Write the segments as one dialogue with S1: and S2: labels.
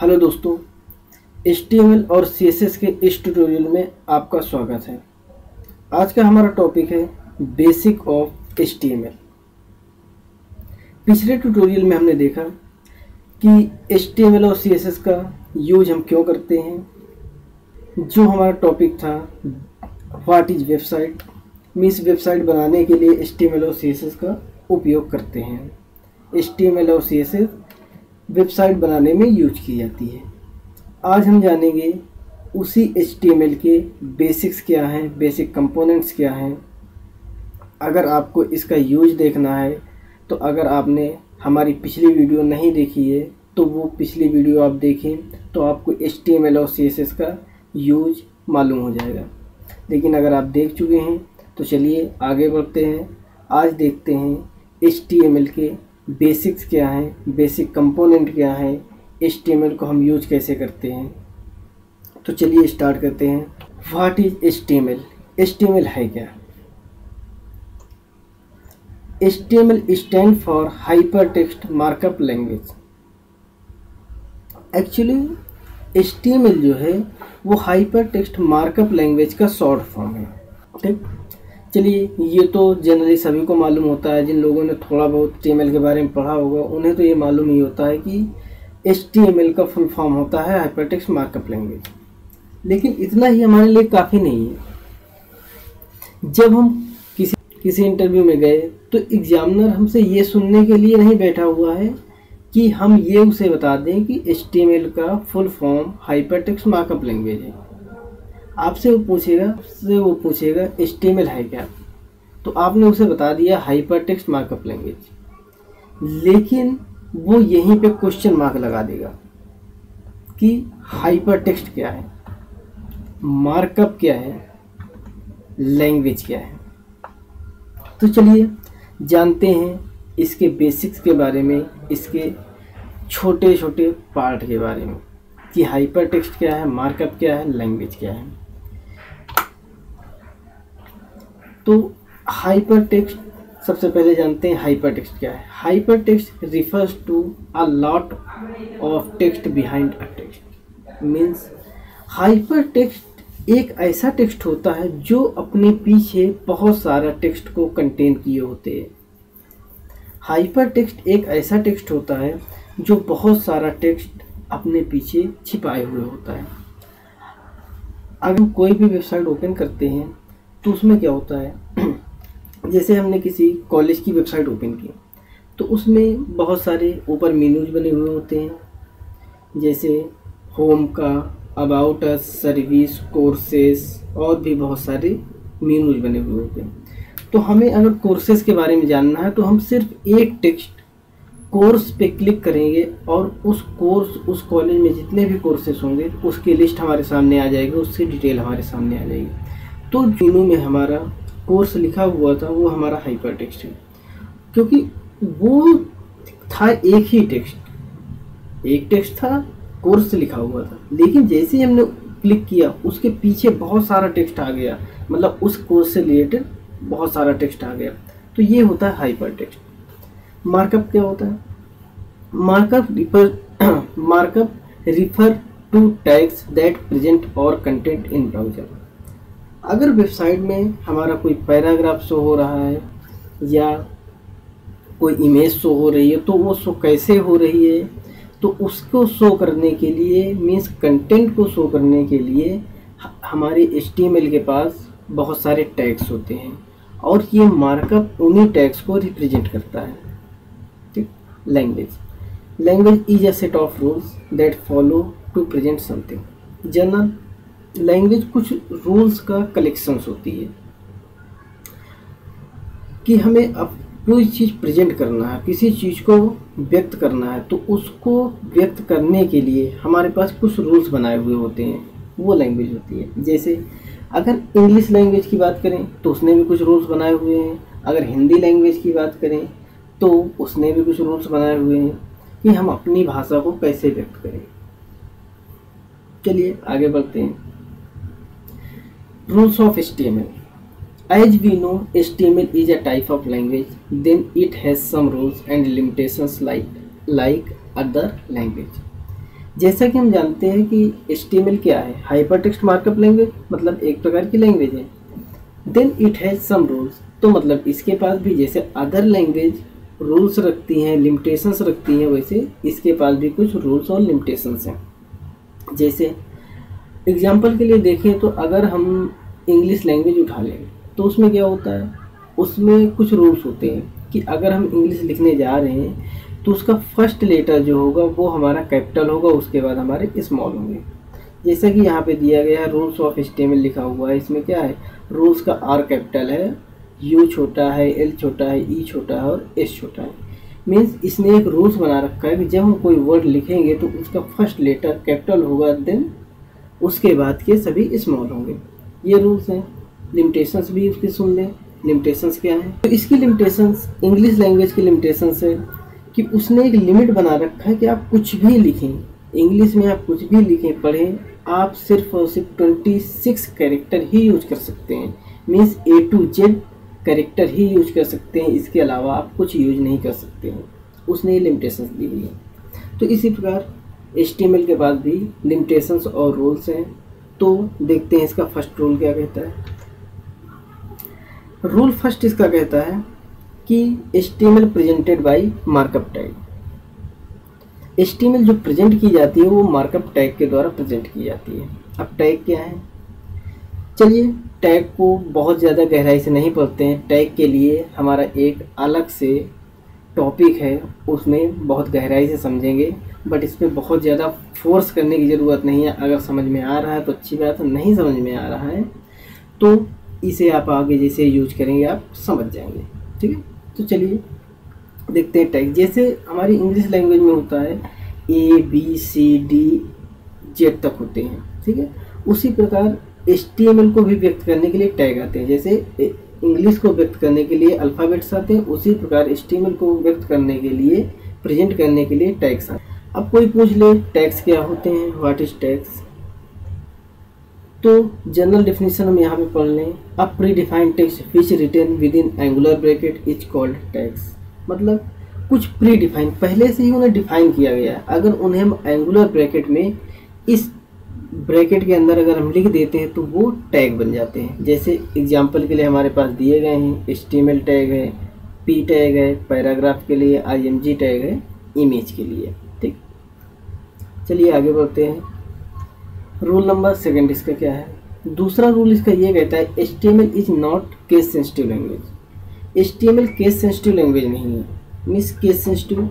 S1: Hello दोस्तों H और CSS के इस ट्यूटोरियल में आपका स्वागत है। आज का हमारा टॉपिक है बेसिक ऑफ़ एच पिछले ट्यूटोरियल में हमने देखा कि HTML और CSS का यूज़ हम क्यों करते हैं, जो हमारा टॉपिक था what is website means website बनाने के लिए HTML और CSS का उपयोग करते हैं। एच और CSS वेबसाइट बनाने में यूज़ की जाती है। आज हम जानेंगे उसी एचटीएमएल के बेसिक्स क्या हैं, बेसिक कंपोनेंट्स क्या हैं। अगर आपको इसका यूज़ देखना है तो अगर आपने हमारी पिछली वीडियो नहीं देखी है तो वो पिछली वीडियो आप देखें तो आपको एचटीएमएल और सीएसएस का यूज़ मालूम हो जाएगा। लेकिन अगर आप देख चुके हैं तो चलिए आगे बढ़ते हैं। आज देखते हैं एचटीएमएल के बेसिक्स क्या हैं, बेसिक कंपोनेंट क्या हैं एच को हम यूज़ कैसे करते हैं? तो चलिए स्टार्ट करते हैं। What is H T M L H T M L है क्या? H stand for hyper text markup language. Actually H जो है, वो हाइपर टेक्स्ट मार्कअप लैंग्वेज का शॉर्ट फॉर्म है। ठीक? चलिए ये तो जनरली सभी को मालूम होता है, जिन लोगों ने थोड़ा बहुत टी के बारे में पढ़ा होगा, उन्हें तो ये मालूम ही होता है कि एच का फुल फॉर्म होता है हाइपरटेक्स मार्कअप लैंग्वेज लेकिन इतना ही हमारे लिए काफ़ी नहीं है। जब हम किसी किसी इंटरव्यू में गए तो एग्जामिनर हमसे ये सुनने के लिए नहीं बैठा हुआ है कि हम ये उसे बता दें कि एच का full form hypertext markup language है। आपसे वो पूछेगा से वो पूछेगा एच है क्या? तो आपने उसे बता दिया हाइपर टेक्स्ट मार्कअप लैंग्वेज लेकिन वो यहीं पे क्वेश्चन मार्क लगा देगा कि हाइपर टेक्स्ट क्या है मार्कअप क्या है लैंग्वेज क्या है। तो चलिए, जानते हैं इसके बेसिक्स के बारे में, इसके छोटे छोटे पार्ट के बारे में कि हाइपर टेक्स्ट क्या है मार्कअप क्या है लैंग्वेज क्या है। तो हाइपर टेक्स्ट सबसे पहले जानते हैं हाइपर टेक्स्ट क्या है। Hyper text refers to a lot of text behind a text means hyper text एक ऐसा टेक्स्ट होता है जो अपने पीछे बहुत सारा टेक्स्ट को कंटेन किए होते हैं। हाइपर टेक्स्ट एक ऐसा टेक्स्ट होता है जो बहुत सारा टेक्स्ट अपने पीछे छिपाए हुए होता है। अगर कोई भी वेबसाइट ओपन करते हैं तो उसमें क्या होता है? जैसे हमने किसी कॉलेज की वेबसाइट ओपन की तो उसमें बहुत सारे ऊपर मीनूज बने हुए होते हैं। जैसे होम का अबाउट अस सर्विस कोर्सेस और भी बहुत सारे मीनूज बने हुए होते हैं। तो हमें अगर कोर्सेज के बारे में जानना है तो हम सिर्फ़ एक टेक्स्ट कोर्स पे क्लिक करेंगे और उस कोर्स उस कॉलेज में जितने भी कोर्सेज होंगे, उसकी लिस्ट हमारे सामने आ जाएगी, उसकी डिटेल हमारे सामने आ जाएगी। तो तीनों में हमारा कोर्स लिखा हुआ था, वो हमारा हाइपर टेक्स्ट है। क्योंकि वो था एक ही टेक्स्ट एक टेक्स्ट था, कोर्स लिखा हुआ था। लेकिन जैसे ही हमने क्लिक किया, उसके पीछे बहुत सारा टेक्स्ट आ गया। मतलब उस कोर्स से रिलेटेड बहुत सारा टेक्स्ट आ गया। तो ये होता है हाइपर टेक्स्ट मार्कअप क्या होता है? Markup refer markup refer to tags that present our content in browser अगर वेबसाइट में हमारा कोई पैराग्राफ शो हो रहा है या कोई इमेज शो हो रही है तो वो शो कैसे हो रही है? तो उसको शो करने के लिए मीन्स कंटेंट को शो करने के लिए हमारे एच के पास बहुत सारे टैग्स होते हैं और ये मार्कअप उन्हीं टैग्स को रिप्रेजेंट करता है। ठीक? Language language is a set of rules that follow to present something general language कुछ रूल्स का कलेक्शंस होती है कि हमें अब कोई चीज़ प्रेजेंट करना है, किसी चीज़ को व्यक्त करना है तो उसको व्यक्त करने के लिए हमारे पास कुछ रूल्स बनाए हुए होते हैं। वो लैंग्वेज होती है। जैसे अगर इंग्लिश लैंग्वेज की बात करें तो उसने भी कुछ रूल्स बनाए हुए हैं। अगर हिंदी लैंग्वेज की बात करें तो उसने भी कुछ रूल्स बनाए हुए हैं कि हम अपनी भाषा को कैसे व्यक्त करें। चलिए आगे बढ़ते हैं। Rules of HTML As we know, HTML is a type of language, then it has some rules and limitations like, like other language. जैसा कि हम जानते हैं कि एच क्या है? हाइपर टेक्स्ट मार्कअप लैंग्वेज मतलब एक प्रकार की लैंग्वेज है। Then it has some rules तो मतलब इसके पास भी जैसे अदर लैंग्वेज रूल्स रखती हैं लिमिटेशंस रखती हैं वैसे इसके पास भी कुछ रूल्स और लिमिटेशंस हैं। जैसे एग्ज़ाम्पल के लिए देखें तो अगर हम इंग्लिश लैंग्वेज उठा लें तो उसमें क्या होता है? उसमें कुछ रूल्स होते हैं कि अगर हम इंग्लिश लिखने जा रहे हैं तो उसका फ़र्स्ट लेटर जो होगा वो हमारा कैपिटल होगा, उसके बाद हमारे स्मॉल होंगे। जैसा कि यहाँ पे दिया गया है रूल्स ऑफ़ स्टेमल लिखा हुआ है। इसमें क्या है? रूल्स का आर कैपिटल है यू छोटा है एल छोटा है ई e छोटा है और एस छोटा है। मीन्स इसने एक रूल्स बना रखा है कि जब हम कोई वर्ड लिखेंगे तो उसका फ़र्स्ट लेटर कैपिटल होगा देन उसके बाद के सभी स्मॉल होंगे। ये रूल्स हैं। लिमिटेशंस भी उसकी सुन लें लिमिटेशंस क्या हैं? तो इसकी लिमिटेशंस इंग्लिश लैंग्वेज की लिमिटेशंस है कि उसने एक लिमिट बना रखा है कि आप कुछ भी लिखें। इंग्लिश में आप कुछ भी लिखें, पढ़ें, आप सिर्फ़ और सिर्फ़ ट्वेंटी सिक्स कैरेक्टर ही यूज़ कर सकते हैं। Means A to Z character he use कर सकते हैं। इसके अलावा आप कुछ यूज़ नहीं कर सकते हैं। उसने ये लिमिटेशंस दी हुई है। तो इसी प्रकार HTML के बाद भी लिमिटेशंस और रूल्स हैं तो देखते हैं इसका फ़र्स्ट रूल क्या कहता है। रूल फ़र्स्ट इसका कहता है कि H presented by markup tag H जो प्रेजेंट की जाती है, वो मार्कअप टैग के द्वारा प्रेजेंट की जाती है। अब टैग क्या है? चलिए टैग को बहुत ज़्यादा गहराई से नहीं पढ़ते हैं। टैग के लिए हमारा एक अलग से टॉपिक है, उसमें बहुत गहराई से समझेंगे। बट इस पर बहुत ज़्यादा फोर्स करने की ज़रूरत नहीं है। अगर समझ में आ रहा है तो अच्छी बात है, नहीं समझ में आ रहा है तो इसे आप आगे जैसे यूज़ करेंगे, आप समझ जाएँगे। ठीक है? तो चलिए, देखते हैं टैग जैसे हमारी इंग्लिश लैंग्वेज में होता है A B C D Z तक होते हैं। ठीक है? उसी प्रकार एच को भी व्यक्त करने के लिए टैग आते हैं। जैसे इंग्लिश को व्यक्त करने के लिए अल्फ़ाबेट्स आते हैं, उसी प्रकार एच को व्यक्त करने के लिए प्रेजेंट करने के लिए टैग्स आते हैं। अब कोई पूछ ले टैक्स क्या होते हैं व्हाट इज़ टैक्स तो जनरल डेफिनेशन हम यहाँ पे पढ़ लें। A pre defined tags which written within angular bracket is called tags मतलब कुछ प्री डिफाइन पहले से ही उन्हें डिफाइन किया गया है। अगर उन्हें हम एंगुलर ब्रैकेट में इस ब्रैकेट के अंदर अगर हम लिख देते हैं तो वो टैग बन जाते हैं। जैसे एग्ज़ाम्पल के लिए हमारे पास दिए गए हैं एच टैग है पी टैग है पैराग्राफ के लिए आईएमजी टैग है इमेज के लिए। चलिए आगे बढ़ते हैं। रूल नंबर सेकेंड इसका क्या है? दूसरा रूल इसका ये कहता है H T M L is not case sensitive language H T M L case sensitive language नहीं है। मिस केस सेंसिटिव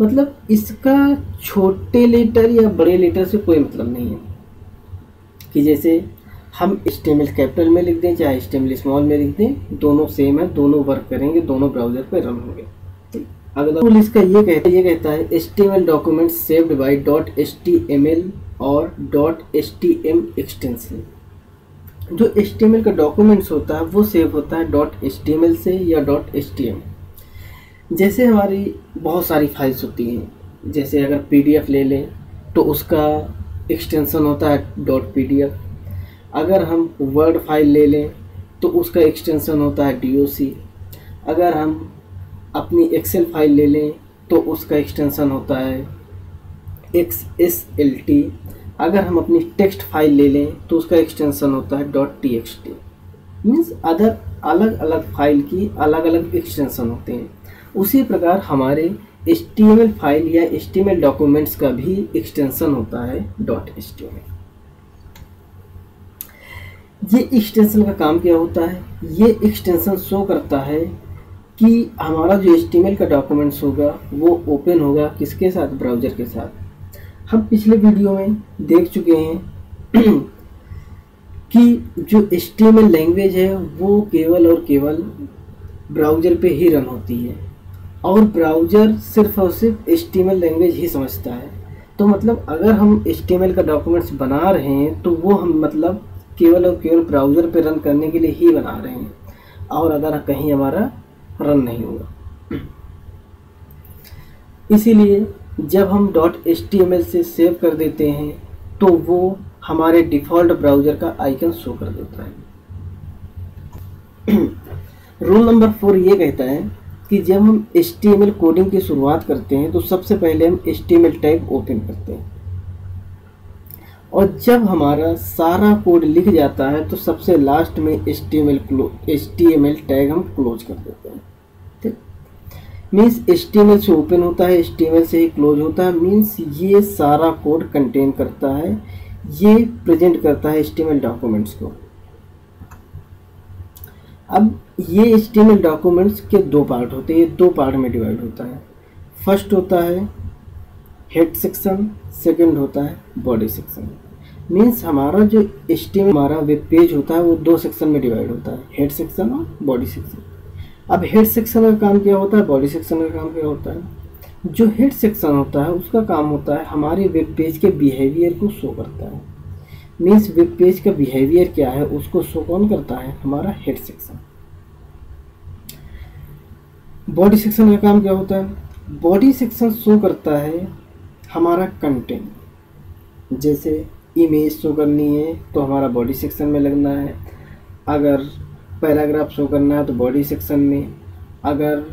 S1: मतलब इसका छोटे लेटर या बड़े लेटर से कोई मतलब नहीं है। कि जैसे हम एच कैपिटल में लिख दें, चाहे एल स्मॉल में लिख दें, दोनों सेम है, दोनों वर्क करेंगे, दोनों ब्राउज़र पर रन होंगे। अगला रूल इसका ये कहता है ये कहता है H T M document saved by dot H T M L or. Dot H T M extension जो एच टी एम एल का डॉक्यूमेंट्स होता है, वो सेव होता है. Dot H T M L से या. डॉट एच टी एम जैसे हमारी बहुत सारी फाइल्स होती हैं, जैसे अगर पी डी एफ़ ले लें तो उसका एक्सटेंशन होता है. डॉट पी डी एफ़ अगर हम वर्ड फ़ाइल ले लें तो उसका एक्सटेंशन होता है डी ओ सी अगर हम अपनी एक्सेल फ़ाइल ले लें तो उसका एक्सटेंशन होता है एक्स एस एल टी अगर हम अपनी टेक्स्ट फ़ाइल ले लें तो उसका एक्सटेंशन होता है. Dot T X T means other अलग अलग फ़ाइल की अलग अलग एक्सटेंशन होते हैं। उसी प्रकार हमारे एच फ़ाइल या एच डॉक्यूमेंट्स का भी एक्सटेंशन होता है. डॉट एच ये एक्सटेंशन का काम क्या होता है? ये एक्सटेंशन शो करता है कि हमारा जो एच का डॉक्यूमेंट्स होगा, वो ओपन होगा किसके साथ? ब्राउज़र के साथ। हम पिछले वीडियो में देख चुके हैं कि जो एच लैंग्वेज है, वो केवल और केवल ब्राउज़र पे ही रन होती है। और ब्राउज़र सिर्फ़ और सिर्फ़ एच लैंग्वेज ही समझता है। तो मतलब अगर हम एच का डॉक्यूमेंट्स बना रहे हैं तो वो हम मतलब केवल और केवल ब्राउज़र पे रन करने के लिए ही बना रहे हैं। और अगर कहीं हमारा रन नहीं होगा। इसीलिए जब हम डॉट एच से सेव कर देते हैं तो वो हमारे डिफ़ॉल्ट ब्राउज़र का आइकन शो कर देता है। रूल नंबर फोर ये कहता है कि जब हम एच कोडिंग की शुरुआत करते हैं तो सबसे पहले हम एच टैग ओपन करते हैं। और जब हमारा सारा कोड लिख जाता है तो सबसे लास्ट में H T M L tag हम क्लोज कर देते हैं। मीन्स एच से ओपन होता है एच से ही क्लोज होता है, मीन्स ये सारा कोड कंटेन करता है, ये प्रेजेंट करता है एच डॉक्यूमेंट्स को। अब ये एच डॉक्यूमेंट्स के दो पार्ट होते हैं, ये दो पार्ट में डिवाइड होता है। फ़र्स्ट होता है हेड सेक्शन, सेकंड होता है बॉडी सेक्शन। मीन्स हमारा जो एच हमारा वेब पेज होता है, वो दो सेक्शन में डिवाइड होता है, हेड सेक्शन और बॉडी सेक्शन। अब हेड सेक्शन का काम क्या होता है? बॉडी सेक्शन का काम क्या होता है? जो हेड सेक्शन होता है, उसका काम होता है हमारे वेब पेज के बिहेवियर को शो करता है। मीन्स वेब पेज का बिहेवियर क्या है, उसको शो कौन करता है? हमारा हेड सेक्शन बॉडी सेक्शन का काम क्या होता है? बॉडी सेक्शन शो करता है हमारा कंटेंट जैसे इमेज शो करनी है तो हमारा बॉडी सेक्शन में लगना है। अगर पैराग्राफ शो करना है तो बॉडी सेक्शन में। अगर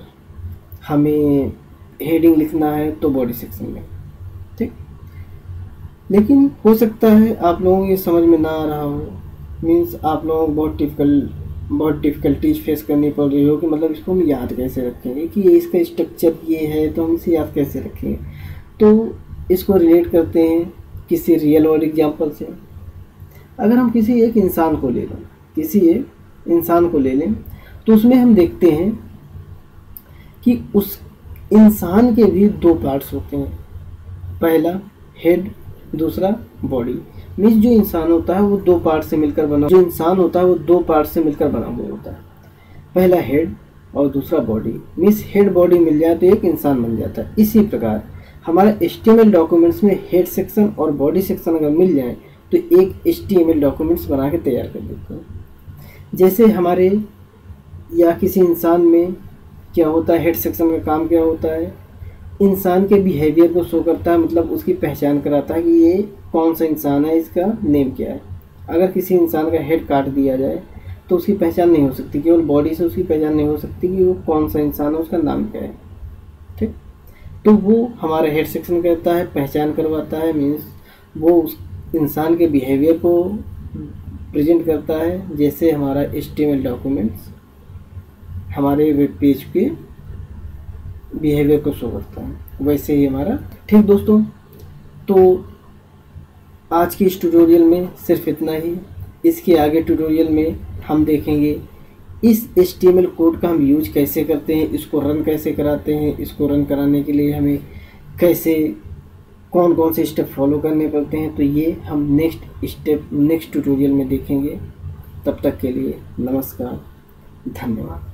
S1: हमें हेडिंग लिखना है तो बॉडी सेक्शन में। ठीक? लेकिन हो सकता है आप लोगों को ये समझ में ना आ रहा हो। मीन्स आप लोगों को बहुत डिफ़िकल्ट बहुत डिफ़िकल्टीज फेस करनी पड़ रही हो कि मतलब इसको हम याद कैसे रखेंगे कि ये इसका स्ट्रक्चर ये है तो हम इसे याद कैसे रखेंगे? तो इसको रिलेट करते हैं किसी रियल वर्ल्ड एग्ज़ाम्पल से। अगर हम किसी एक इंसान को ले लें, किसी एक इंसान को ले लें तो उसमें हम देखते हैं कि उस इंसान के भी दो पार्ट्स होते हैं। पहला हेड दूसरा बॉडी मीन्स जो इंसान होता है, वो दो पार्ट से मिलकर बना जो इंसान होता है, वो दो पार्ट से मिलकर बना हुआ होता है। पहला हेड और दूसरा बॉडी मीन्स हेड बॉडी मिल जाए तो एक इंसान बन जाता है। इसी प्रकार, हमारे एच डॉक्यूमेंट्स में हेड सेक्शन और बॉडी सेक्शन अगर मिल जाए तो एक एच डॉक्यूमेंट्स बना के तैयार कर देते हैं। जैसे हमारे या किसी इंसान में क्या होता है हेड सेक्शन का काम क्या होता है, इंसान के बिहेवियर को शो करता है मतलब उसकी पहचान कराता है कि ये कौन सा इंसान है, इसका नेम क्या है। अगर किसी इंसान का हेड काट दिया जाए तो उसकी पहचान नहीं हो सकती, केवल बॉडी से उसकी पहचान नहीं हो सकती कि वो कौन सा इंसान है, उसका नाम क्या है। ठीक? तो वो हमारा हेड सेक्शन कहता है, पहचान करवाता है मीन्स वो उस इंसान के बिहेवियर को प्रेजेंट करता है, जैसे हमारा एच डॉक्यूमेंट्स, हमारे वेब पेज के बिहेवियर को शो करता है। वैसे ही हमारा, ठीक दोस्तों तो आज की इस ट्यूटोरियल में सिर्फ़ इतना ही। इसके आगे ट्यूटोरियल में हम देखेंगे इस एच कोड का हम यूज़ कैसे करते हैं, इसको रन कैसे कराते हैं, इसको रन कराने के लिए हमें कैसे कौन कौन से स्टेप फॉलो करने पड़ते हैं तो ये हम नेक्स्ट स्टेप नेक्स्ट ट्यूटोरियल में देखेंगे। तब तक के लिए नमस्कार, धन्यवाद।